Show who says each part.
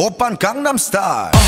Speaker 1: 오빤 강남스타일